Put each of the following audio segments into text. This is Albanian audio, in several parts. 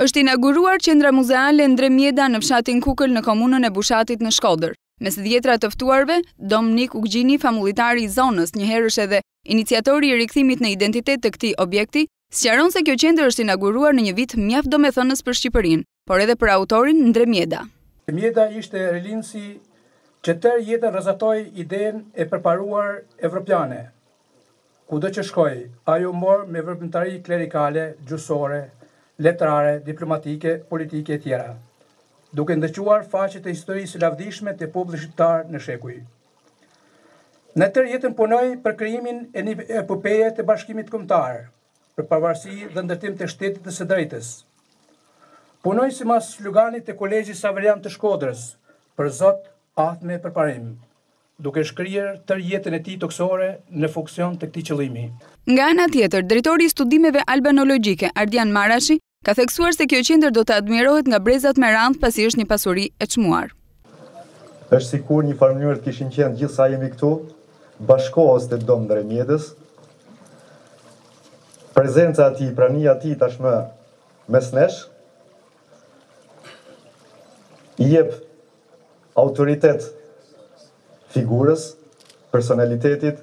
Është inaguruar Qendra Muzeale Ndre Mjeda në fshatin Kukël në komunën e Bushatit në Shkodër. Mes dhjetra të ftuarve, Dom Nik Ukgjini, famullitari i zonës, njëherësh edhe iniciatori i rikthimit në identitet të këtij objekti, sqaron se kjo qendër është inaguruar në një vit mjaft domethënës për Shqipërinë. por edhe për autorin Ndre Mjeda. Ndre Mjeda ishte rilindësi që tërë jetën rrezatoi idenë e përparuar evropiane. Kudo që shkoi, ai u mor me veprimtari klerikale, gjuhësore, letrare, diplomatike, politike etj. Duke ndriçuar faqet e historisë së lavdishme të popullit shqiptar në shekuj. Në tërë jetën punoi për krijimin e një epopeje të bashkimit kombëtar, për pavarësi dhe ndërtim të shtetit të së drejtës. Punoi simbas sluganit të Kolegjit Saverian të Shkodrës, për Zot, atme e përparim, duke shkrirë tërë jetën e tij tokësore në funksion të këtij qëllimi. Nga ana tjetër, drejtori i Studimeve Albanologjike, Ardian Marashi, ka theksuar se kjo qendër do të admirohet nga brezat me radhë pasi është një pasuri e çmuar. Është sikur njëfarë mënyre të kishin qenë gjithë sa jemi këtu, bashkohës të Dom Ndre Mjedës. Prezenca e tij, prania e tij tashmë mes nesh, i jep autoritet figurës, personalitetit,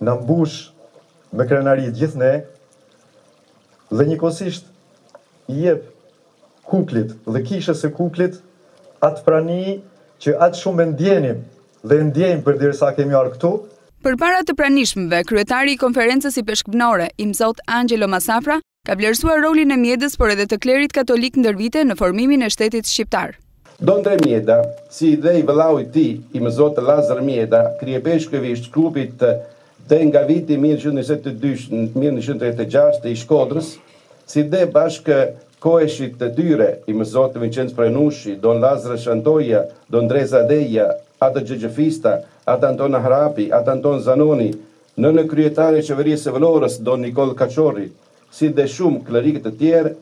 na mbush me krenari gjithë ne, Dhe njëkohësisht i jep Kuklit dhe kishës së Kuklit atë prani që aq shumë e ndjenim dhe e ndjejmë përderisa kemi ardhur këtu. Përpara të pranishmëve, kryetari i Konferencës Ipeshkvnore, Imzot Anxhelo Masafra, ka vlerësuar rolin e Mjedës por edhe të klerit katolik ndër vite në formimin e shtetit shqiptar. Dom Ndre Mjeda, si dhe i vëllau i tij, Imzot Lazër Mjeda, kryeipeshkvi i Shkupit të dhe nga viti mijë e nëntëqind e njëzet e dy në mijë e nëntëqind e tridhjetë e gjashtë i Shkodrës, si dhe bashkëkohësit e tyre, Imzot Vinçenc Prenushi, Don Lazër Shantoja, Don Ndre Zadeja, Atë Gjergj Fishta, Atë Anton Harapi, Atë Anton Zanoni, nënkryetari i Qeverisë së Vlorës, Don Nikoll Kaçorri, si dhe shumë klerikë të tjerë,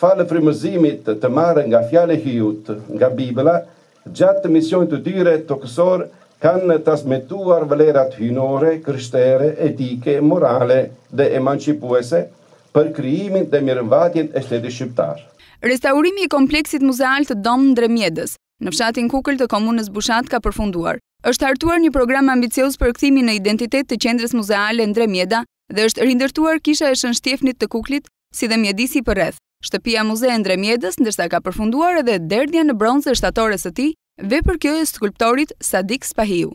falë frymëzimit të marrë nga Fjala e Hyjit, nga Bibla, Gjatë misionit të tyre tokësor kanë transmetuar vlerat hyjnore, krishtere, etike, morale dhe emancipuese për krijimin dhe mirëmbajtjen e shtetit shqiptar. Restaurimi i kompleksit muzeal të Dom Ndre Mjedës, në fshatin Kukël të komunës Bushat ka përfunduar. Është hartuar një program ambicioz për kthimin në identitet të Qendrës Muzeale Ndre Mjeda dhe është rindërtuar Kisha e Shën Shtjefnit të Kuklit si dhe mjedisi përreth, shtëpia muze e Ndre Mjedës ndërsa ka përfunduar edhe derdhja në bronz e shtatores së tij, vepër kjo e skulptorit Sadik Spahiu.